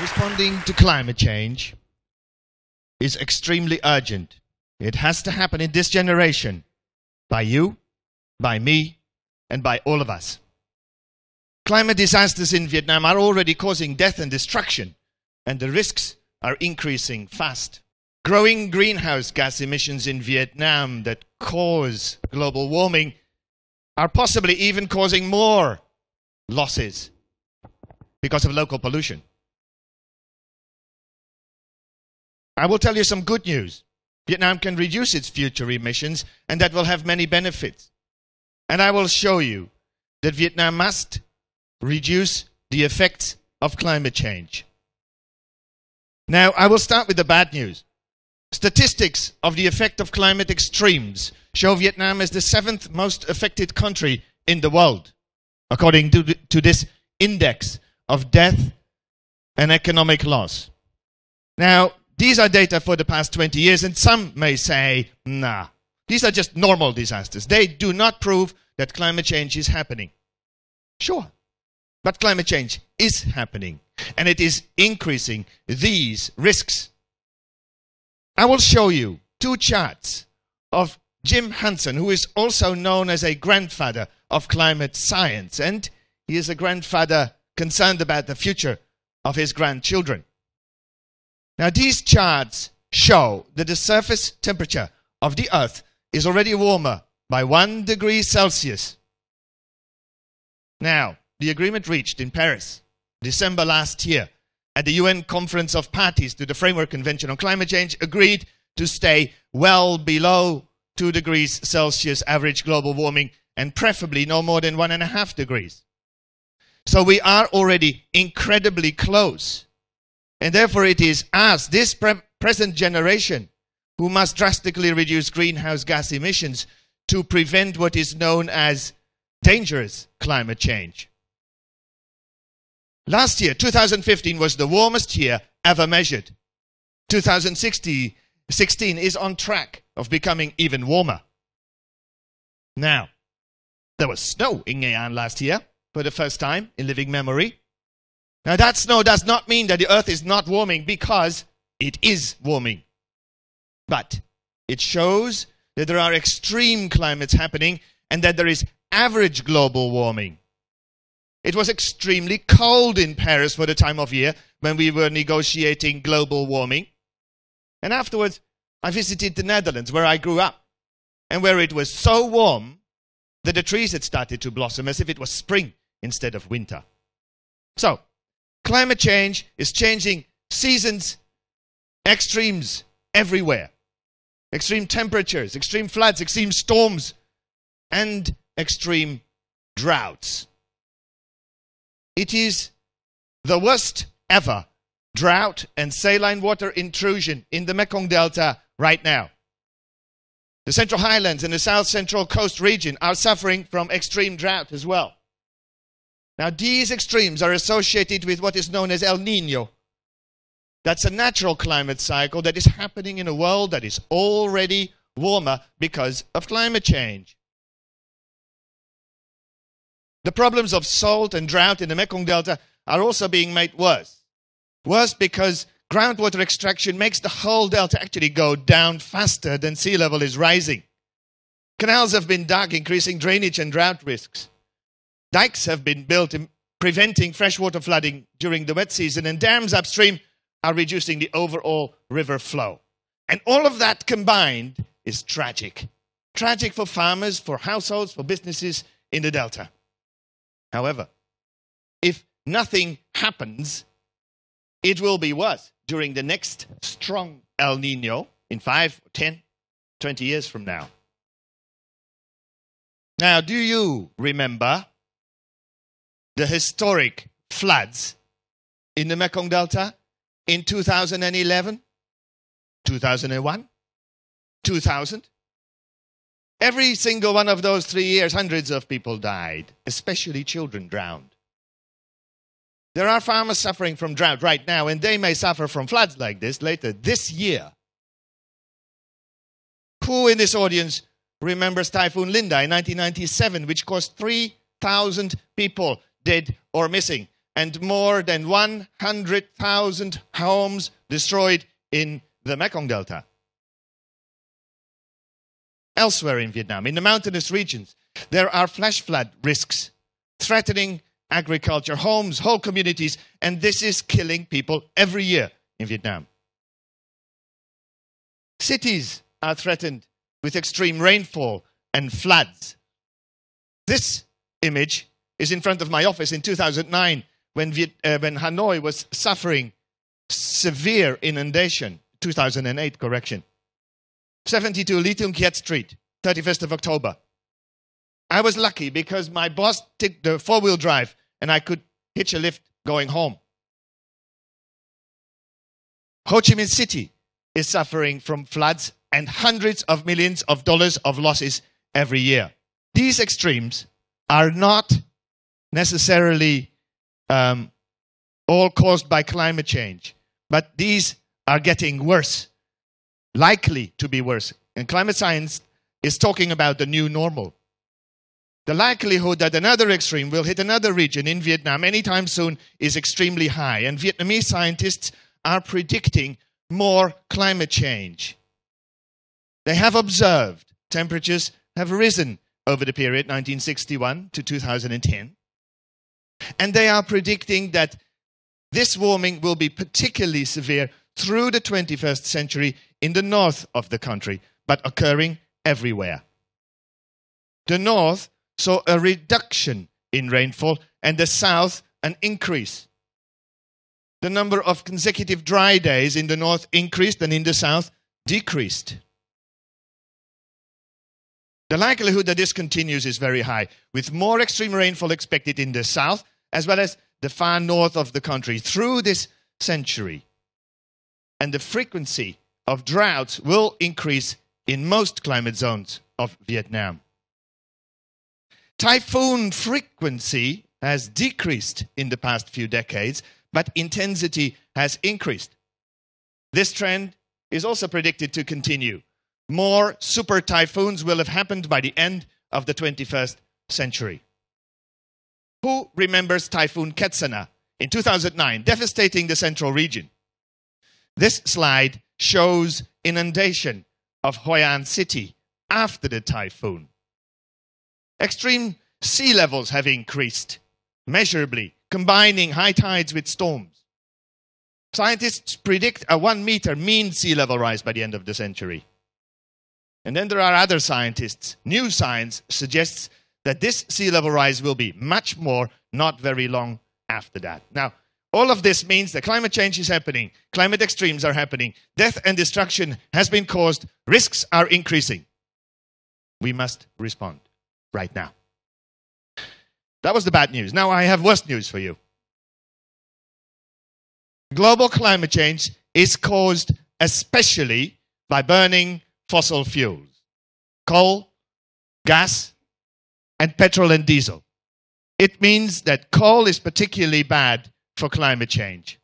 Responding to climate change is extremely urgent. It has to happen in this generation by you, by me, and by all of us. Climate disasters in Vietnam are already causing death and destruction, and the risks are increasing fast. Growing greenhouse gas emissions in Vietnam that cause global warming are possibly even causing more losses because of local pollution. I will tell you some good news. Vietnam can reduce its future emissions, and that will have many benefits. And I will show you that Vietnam must reduce the effects of climate change. Now, I will start with the bad news. Statistics of the effect of climate extremes show Vietnam as the seventh most affected country in the world, according to, to this index of death and economic loss. Now, these are data for the past 20 years, and some may say, nah, these are just normal disasters. They do not prove that climate change is happening. Sure, but climate change is happening, and it is increasing these risks. I will show you two charts of Jim Hansen, who is also known as a grandfather of climate science, and he is a grandfather concerned about the future of his grandchildren. Now, these charts show that the surface temperature of the Earth is already warmer by one degree Celsius. Now, the agreement reached in Paris, December last year, at the UN Conference of Parties to the Framework Convention on Climate Change agreed to stay well below 2 degrees Celsius average global warming and preferably no more than 1.5 degrees. So we are already incredibly close. And therefore, it is us, this pre- present generation, who must drastically reduce greenhouse gas emissions to prevent what is known as dangerous climate change. Last year, 2015, was the warmest year ever measured. 2016 is on track of becoming even warmer. Now, there was snow in Nghệ last year for the first time in living memory. Now, that snow does not mean that the earth is not warming because it is warming. But it shows that there are extreme climates happening and that there is average global warming. It was extremely cold in Paris for the time of year when we were negotiating global warming. And afterwards, I visited the Netherlands where I grew up and where it was so warm that the trees had started to blossom as if it was spring instead of winter. So, climate change is changing seasons, extremes everywhere. Extreme temperatures, extreme floods, extreme storms, and extreme droughts. It is the worst ever drought and saline water intrusion in the Mekong Delta right now. The Central Highlands and the South Central Coast region are suffering from extreme drought as well. Now, these extremes are associated with what is known as El Nino. That's a natural climate cycle that is happening in a world that is already warmer because of climate change. The problems of salt and drought in the Mekong Delta are also being made worse. Worse because groundwater extraction makes the whole delta actually go down faster than sea level is rising. Canals have been dug, increasing drainage and drought risks. Dikes have been built, preventing freshwater flooding during the wet season, and dams upstream are reducing the overall river flow. And all of that combined is tragic. Tragic for farmers, for households, for businesses in the Delta. However, if nothing happens, it will be worse during the next strong El Nino in 5, 10, 20 years from now. Now, do you remember the historic floods in the Mekong Delta in 2011, 2001, 2000? Every single one of those three years, hundreds of people died, especially children drowned. There are farmers suffering from drought right now, and they may suffer from floods like this later this year. Who in this audience remembers Typhoon Linda in 1997, which caused 3 100,000 people dead or missing, and more than 100,000 homes destroyed in the Mekong Delta. Elsewhere in Vietnam, in the mountainous regions, there are flash flood risks threatening agriculture, homes, whole communities, and this is killing people every year in Vietnam. Cities are threatened with extreme rainfall and floods. This image is in front of my office in 2009 when, Viet, uh, when Hanoi was suffering severe inundation. 2008, correction. 72 Ly Thuong Kiet Street, 31st of October. I was lucky because my boss took the four wheel drive and I could hitch a lift going home. Ho Chi Minh City is suffering from floods and hundreds of millions of dollars of losses every year. These extremes are not necessarily um, all caused by climate change, but these are getting worse, likely to be worse. And climate science is talking about the new normal. The likelihood that another extreme will hit another region in Vietnam anytime soon is extremely high, and Vietnamese scientists are predicting more climate change. They have observed temperatures have risen over the period 1961 to 2010. And they are predicting that this warming will be particularly severe through the 21st century in the north of the country, but occurring everywhere. The north saw a reduction in rainfall, and the south an increase. The number of consecutive dry days in the north increased and in the south decreased. The likelihood that this continues is very high, with more extreme rainfall expected in the south as well as the far north of the country through this century. And the frequency of droughts will increase in most climate zones of Vietnam. Typhoon frequency has decreased in the past few decades, but intensity has increased. This trend is also predicted to continue more super typhoons will have happened by the end of the 21st century. Who remembers Typhoon Ketsana in 2009, devastating the central region? This slide shows inundation of Hoi An City after the typhoon. Extreme sea levels have increased measurably, combining high tides with storms. Scientists predict a one meter mean sea level rise by the end of the century. And then there are other scientists. New science suggests that this sea level rise will be much more, not very long after that. Now, all of this means that climate change is happening, climate extremes are happening, death and destruction has been caused, risks are increasing. We must respond right now. That was the bad news. Now I have worse news for you. Global climate change is caused especially by burning fossil fuels coal, gas, and petrol and diesel. It means that coal is particularly bad for climate change.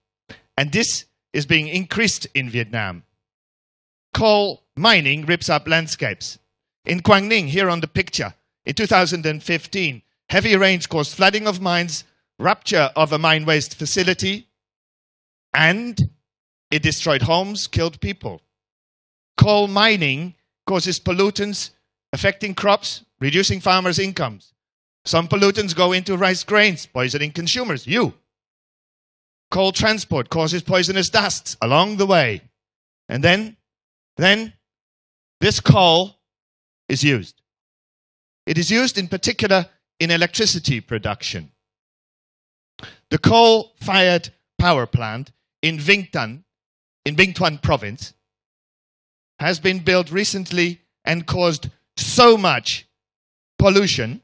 And this is being increased in Vietnam. Coal mining rips up landscapes. In Quang Ninh, here on the picture, in 2015, heavy rains caused flooding of mines, rupture of a mine waste facility, and it destroyed homes, killed people coal mining causes pollutants affecting crops, reducing farmers' incomes. Some pollutants go into rice grains, poisoning consumers, you. Coal transport causes poisonous dusts along the way. And then, then, this coal is used. It is used in particular in electricity production. The coal fired power plant in Vinh Tan, in Binh Thuan province, has been built recently and caused so much pollution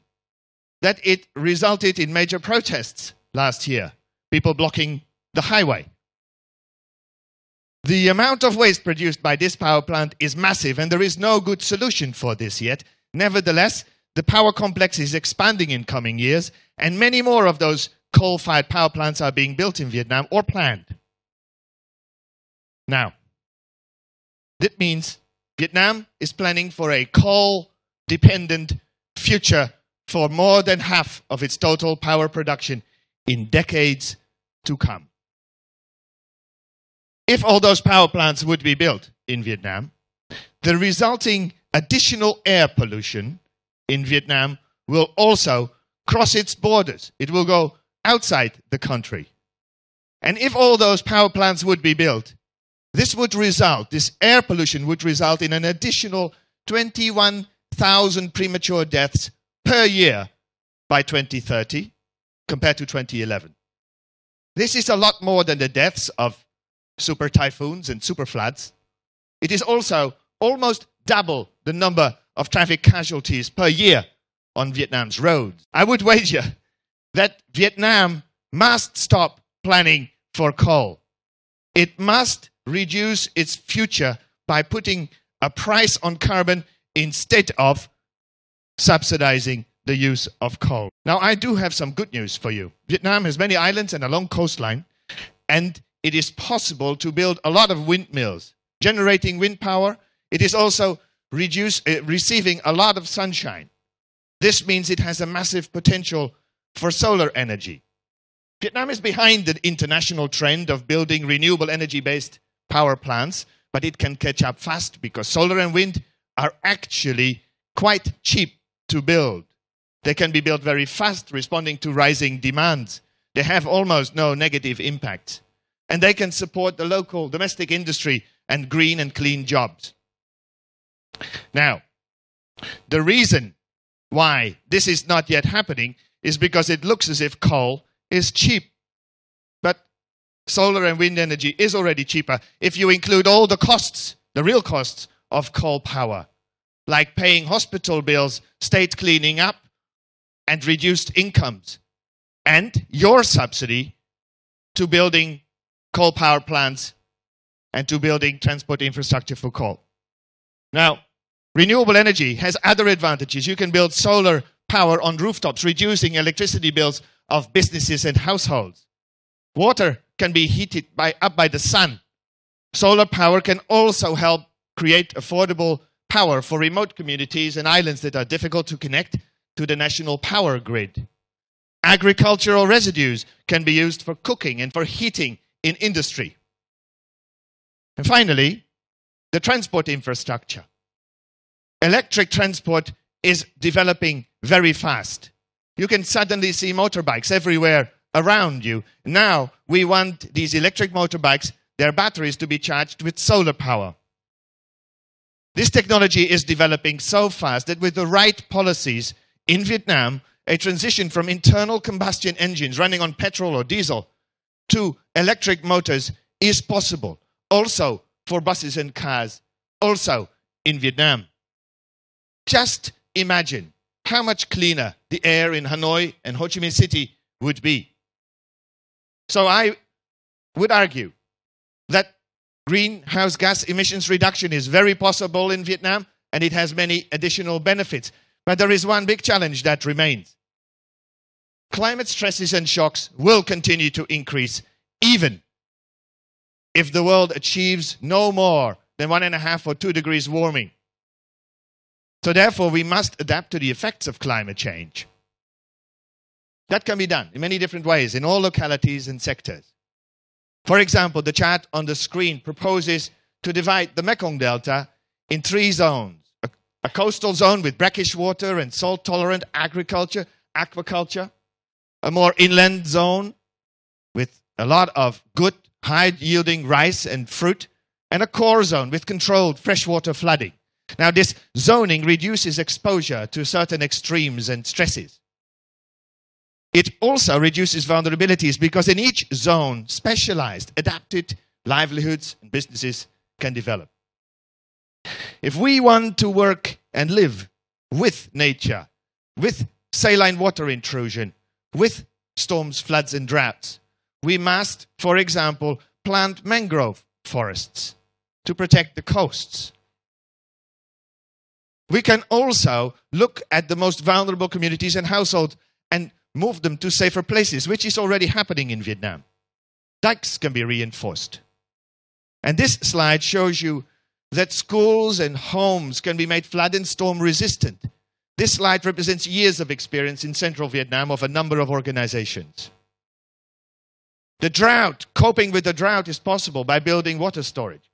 that it resulted in major protests last year, people blocking the highway. The amount of waste produced by this power plant is massive, and there is no good solution for this yet. Nevertheless, the power complex is expanding in coming years, and many more of those coal fired power plants are being built in Vietnam or planned. Now, that means Vietnam is planning for a coal dependent future for more than half of its total power production in decades to come. If all those power plants would be built in Vietnam, the resulting additional air pollution in Vietnam will also cross its borders. It will go outside the country. And if all those power plants would be built, this would result, this air pollution would result in an additional 21,000 premature deaths per year by 2030 compared to 2011. This is a lot more than the deaths of super typhoons and super floods. It is also almost double the number of traffic casualties per year on Vietnam's roads. I would wager that Vietnam must stop planning for coal. It must reduce its future by putting a price on carbon instead of subsidizing the use of coal. Now, I do have some good news for you. Vietnam has many islands and a long coastline, and it is possible to build a lot of windmills, generating wind power. It is also reduce, uh, receiving a lot of sunshine. This means it has a massive potential for solar energy. Vietnam is behind the international trend of building renewable energy based power plants, but it can catch up fast because solar and wind are actually quite cheap to build. They can be built very fast, responding to rising demands. They have almost no negative impact. And they can support the local domestic industry and green and clean jobs. Now, the reason why this is not yet happening is because it looks as if coal is cheap. But solar and wind energy is already cheaper if you include all the costs, the real costs of coal power, like paying hospital bills, state cleaning up, and reduced incomes, and your subsidy to building coal power plants and to building transport infrastructure for coal. Now, renewable energy has other advantages. You can build solar power on rooftops, reducing electricity bills of businesses and households. Water can be heated by, up by the sun. Solar power can also help create affordable power for remote communities and islands that are difficult to connect to the national power grid. Agricultural residues can be used for cooking and for heating in industry. And finally, the transport infrastructure. Electric transport is developing very fast. You can suddenly see motorbikes everywhere around you. Now we want these electric motorbikes, their batteries to be charged with solar power. This technology is developing so fast that with the right policies in Vietnam, a transition from internal combustion engines running on petrol or diesel to electric motors is possible. Also for buses and cars, also in Vietnam. Just imagine how much cleaner the air in Hanoi and Ho Chi Minh City would be. So I would argue that greenhouse gas emissions reduction is very possible in Vietnam and it has many additional benefits. But there is one big challenge that remains. Climate stresses and shocks will continue to increase even if the world achieves no more than one and a half or two degrees warming. So, therefore, we must adapt to the effects of climate change. That can be done in many different ways in all localities and sectors. For example, the chart on the screen proposes to divide the Mekong Delta in three zones a, a coastal zone with brackish water and salt tolerant agriculture, aquaculture, a more inland zone with a lot of good, high yielding rice and fruit, and a core zone with controlled freshwater flooding. Now, this zoning reduces exposure to certain extremes and stresses. It also reduces vulnerabilities because in each zone, specialized, adapted livelihoods and businesses can develop. If we want to work and live with nature, with saline water intrusion, with storms, floods, and droughts, we must, for example, plant mangrove forests to protect the coasts we can also look at the most vulnerable communities and households and move them to safer places, which is already happening in Vietnam. Dikes can be reinforced. And this slide shows you that schools and homes can be made flood and storm resistant. This slide represents years of experience in central Vietnam of a number of organizations. The drought, coping with the drought is possible by building water storage.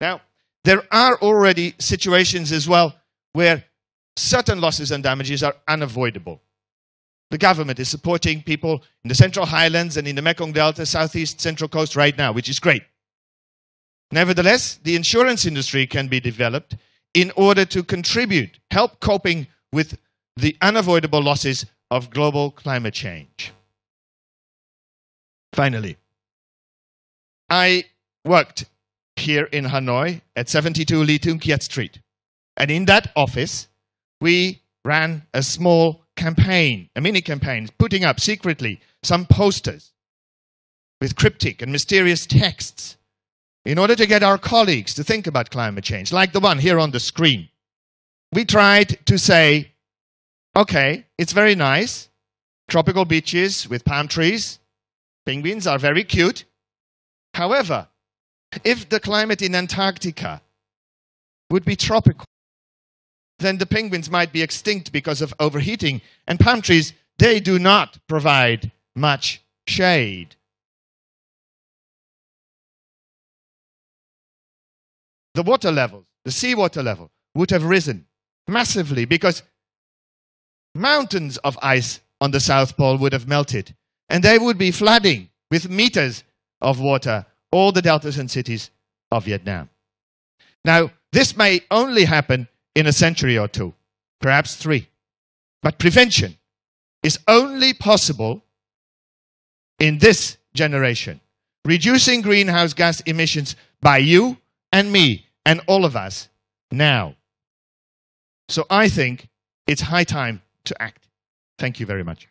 Now, there are already situations as well where certain losses and damages are unavoidable. The government is supporting people in the Central Highlands and in the Mekong Delta, Southeast Central Coast right now, which is great. Nevertheless, the insurance industry can be developed in order to contribute, help coping with the unavoidable losses of global climate change. Finally, I worked here in Hanoi at 72 Ly Thuong Kiet Street. And in that office, we ran a small campaign, a mini campaign, putting up secretly some posters with cryptic and mysterious texts in order to get our colleagues to think about climate change, like the one here on the screen. We tried to say, okay, it's very nice, tropical beaches with palm trees, penguins are very cute. However, if the climate in Antarctica would be tropical, then the penguins might be extinct because of overheating. And palm trees, they do not provide much shade. The water levels, the seawater level, would have risen massively because mountains of ice on the South Pole would have melted. And they would be flooding with meters of water all the deltas and cities of Vietnam. Now, this may only happen in a century or two, perhaps three. But prevention is only possible in this generation. Reducing greenhouse gas emissions by you and me and all of us now. So I think it's high time to act. Thank you very much.